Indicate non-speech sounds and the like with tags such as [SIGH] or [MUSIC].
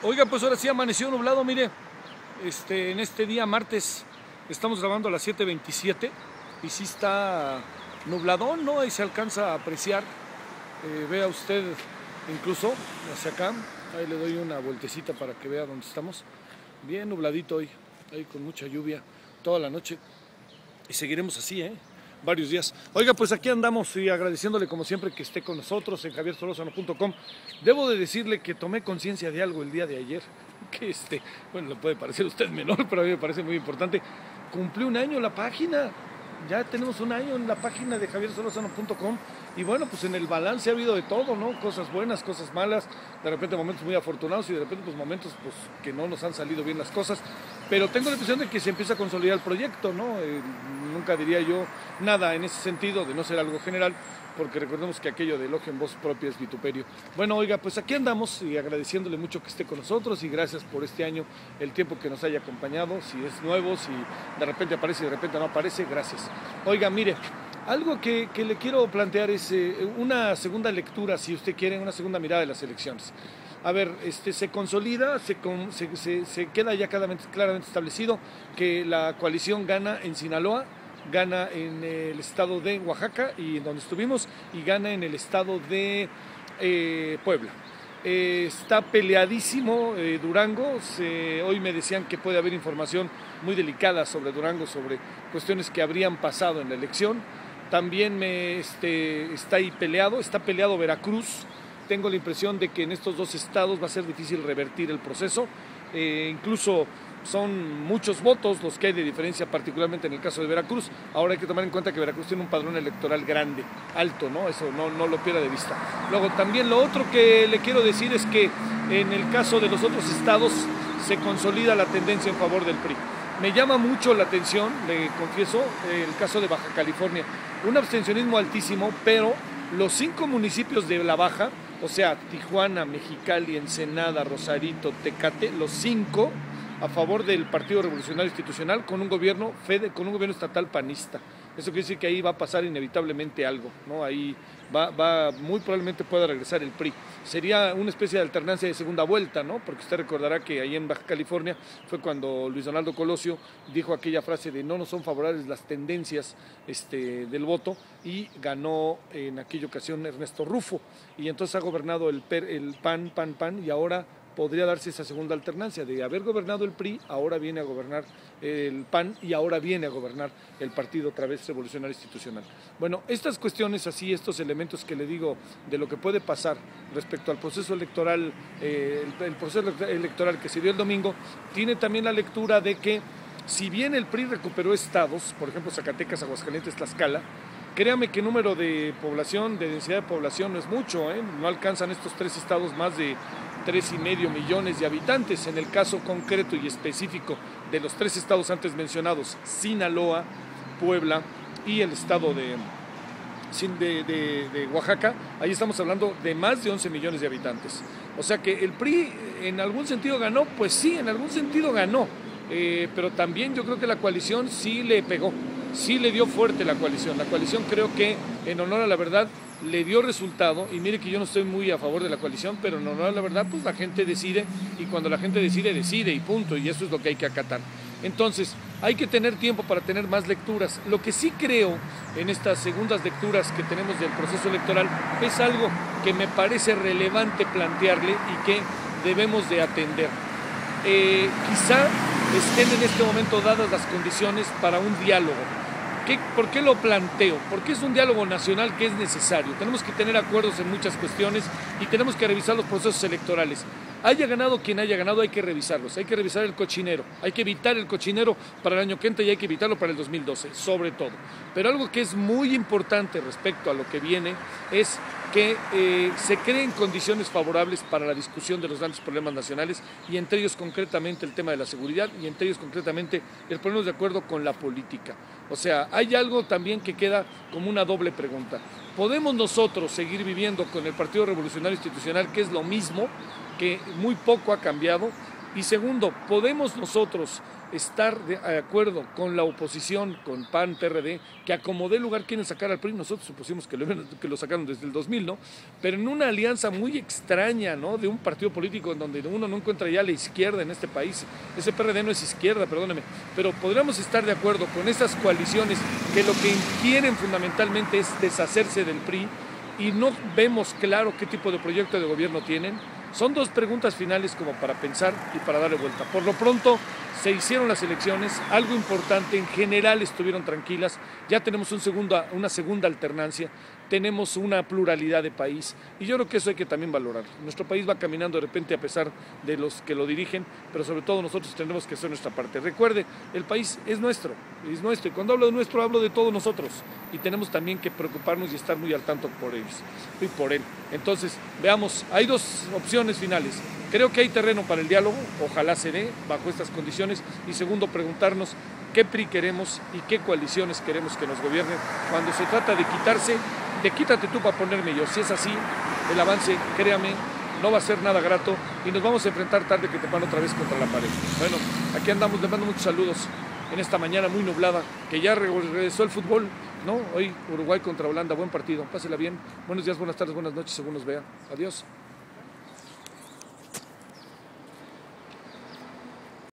Oiga, pues ahora sí amaneció nublado, mire. Este, en este día, martes, estamos grabando a las 7.27 y sí está nubladón, ¿no? Ahí se alcanza a apreciar. Eh, vea usted incluso hacia acá. Ahí le doy una vueltecita para que vea dónde estamos. Bien nubladito hoy, ahí con mucha lluvia toda la noche. Y seguiremos así, ¿eh? Varios días. Oiga, pues aquí andamos y agradeciéndole como siempre que esté con nosotros en javiersolozano.com. Debo de decirle que tomé conciencia de algo el día de ayer, [LAUGHS] que este, bueno, le puede parecer a usted menor, pero a mí me parece muy importante. Cumplió un año la página, ya tenemos un año en la página de javiersolozano.com y bueno, pues en el balance ha habido de todo, ¿no? Cosas buenas, cosas malas, de repente momentos muy afortunados y de repente pues momentos pues que no nos han salido bien las cosas, pero tengo la impresión de que se empieza a consolidar el proyecto, ¿no? Eh, nunca diría yo nada en ese sentido de no ser algo general, porque recordemos que aquello de elogio en voz propia es vituperio. Bueno, oiga, pues aquí andamos y agradeciéndole mucho que esté con nosotros y gracias por este año, el tiempo que nos haya acompañado, si es nuevo, si de repente aparece y de repente no aparece, gracias. Oiga, mire, algo que, le quiero plantear es eh, una segunda lectura, si usted quiere, una segunda mirada de las elecciones. A ver, este, se consolida, se, se, se queda ya claramente establecido que la coalición gana en Sinaloa, gana en el estado de Oaxaca y en donde estuvimos y gana en el estado de eh, Puebla. Eh, está peleadísimo eh, Durango. hoy me decían que puede haber información muy delicada sobre Durango, sobre cuestiones que habrían pasado en la elección. También me, este, está ahí peleado, está peleado Veracruz. Tengo la impresión de que en estos dos estados va a ser difícil revertir el proceso. incluso son muchos votos los que hay de diferencia, particularmente en el caso de Veracruz. Ahora hay que tomar en cuenta que Veracruz tiene un padrón electoral grande, alto, ¿no? Eso no, no lo pierda de vista. Luego, también lo otro que le quiero decir es que en el caso de los otros estados se consolida la tendencia en favor del PRI. Me llama mucho la atención, le confieso, el caso de Baja California. Un abstencionismo altísimo, pero los cinco municipios de la Baja, o sea, Tijuana, Mexicali, Ensenada, Rosarito, Tecate, los cinco a favor del Partido Revolucionario Institucional con un gobierno con un gobierno estatal panista. Eso quiere decir que ahí va a pasar inevitablemente algo, ¿no? Ahí va, muy probablemente pueda regresar el PRI. Sería una especie de alternancia de segunda vuelta, ¿no? Porque usted recordará que ahí en Baja California fue cuando Luis Donaldo Colosio dijo aquella frase de no nos son favorables las tendencias este, del voto y ganó en aquella ocasión Ernesto Rufo. Y entonces ha gobernado el PAN, PAN, PAN y ahora podría darse esa segunda alternancia de haber gobernado el PRI, ahora viene a gobernar el PAN y ahora viene a gobernar el partido otra vez revolucionario institucional. Bueno, estas cuestiones así, estos elementos que le digo de lo que puede pasar respecto al proceso electoral, eh, el, proceso electoral que se dio el domingo, tiene también la lectura de que si bien el PRI recuperó estados, por ejemplo Zacatecas, Aguascalientes, Tlaxcala, créame que número de población, de densidad de población no es mucho, ¿eh? no alcanzan estos tres estados más de tres y medio millones de habitantes. En el caso concreto y específico de los tres estados antes mencionados, Sinaloa, Puebla y el estado de, Oaxaca, ahí estamos hablando de más de 11 millones de habitantes. O sea que el PRI en algún sentido ganó, pues sí, en algún sentido ganó, eh, pero también yo creo que la coalición sí le pegó, sí le dio fuerte la coalición. La coalición creo que, en honor a la verdad, le dio resultado, y mire que yo no estoy muy a favor de la coalición, pero no, no, la verdad, pues la gente decide, y cuando la gente decide, decide, y punto, y eso es lo que hay que acatar. Entonces, hay que tener tiempo para tener más lecturas. Lo que sí creo en estas segundas lecturas que tenemos del proceso electoral es algo que me parece relevante plantearle y que debemos de atender. Eh, quizá estén en este momento dadas las condiciones para un diálogo ¿Por qué lo planteo? Porque es un diálogo nacional que es necesario. Tenemos que tener acuerdos en muchas cuestiones y tenemos que revisar los procesos electorales. Haya ganado quien haya ganado, hay que revisarlos. Hay que revisar el cochinero. Hay que evitar el cochinero para el año que entra y hay que evitarlo para el 2012, sobre todo. Pero algo que es muy importante respecto a lo que viene es que eh, se creen condiciones favorables para la discusión de los grandes problemas nacionales y entre ellos concretamente el tema de la seguridad y entre ellos concretamente el ponernos de acuerdo con la política. O sea, hay algo también que queda como una doble pregunta. ¿Podemos nosotros seguir viviendo con el Partido Revolucionario Institucional, que es lo mismo, que muy poco ha cambiado? Y segundo, ¿podemos nosotros estar de acuerdo con la oposición, con PAN, PRD, que a como dé lugar quieren sacar al PRI, nosotros supusimos que lo, que lo sacaron desde el 2000, ¿no? Pero en una alianza muy extraña, ¿no? De un partido político en donde uno no encuentra ya la izquierda en este país. Ese PRD no es izquierda, perdóneme, pero podríamos estar de acuerdo con esas coaliciones que lo que quieren fundamentalmente es deshacerse del PRI y no vemos claro qué tipo de proyecto de gobierno tienen son dos preguntas finales como para pensar y para darle vuelta. Por lo pronto, se hicieron las elecciones, algo importante, en general estuvieron tranquilas, ya tenemos un una segunda alternancia, tenemos una pluralidad de país y yo creo que eso hay que también valorar. Nuestro país va caminando de repente a pesar de los que lo dirigen, pero sobre todo nosotros tenemos que hacer nuestra parte. Recuerde, el país es nuestro, es nuestro y cuando hablo de nuestro hablo de todos nosotros y tenemos también que preocuparnos y estar muy al tanto por ellos y por él. Entonces, veamos, hay dos opciones finales. Creo que hay terreno para el diálogo, ojalá se dé bajo estas condiciones y segundo, preguntarnos qué PRI queremos y qué coaliciones queremos que nos gobiernen cuando se trata de quitarse de quítate tú para ponerme yo. Si es así, el avance, créame, no va a ser nada grato y nos vamos a enfrentar tarde que te van otra vez contra la pared. Bueno, aquí andamos, le mando muchos saludos en esta mañana muy nublada, que ya regresó el fútbol, ¿no? Hoy Uruguay contra Holanda, buen partido, pásela bien. Buenos días, buenas tardes, buenas noches, según nos vea. Adiós.